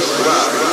Claro.